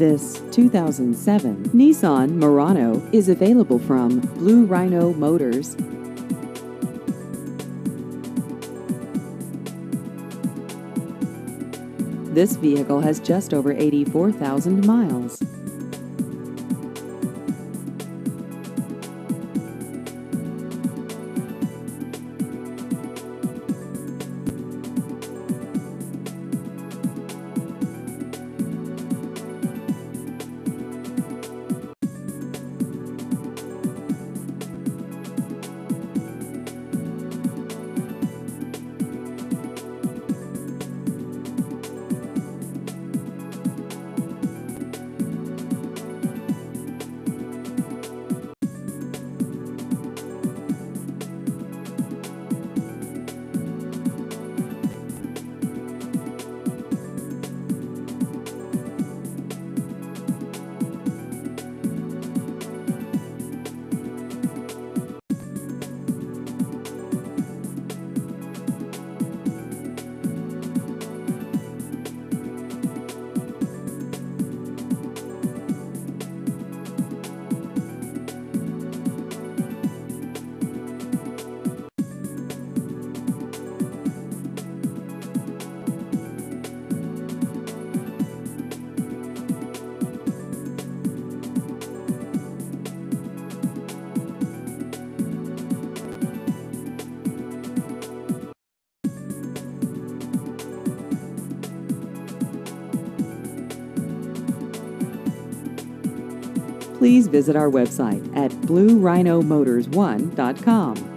This 2007 Nissan Murano is available from Blue Rhino Motors. This vehicle has just over 84,000 miles. Please visit our website at bluerhinomotors1.com.